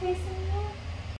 Please.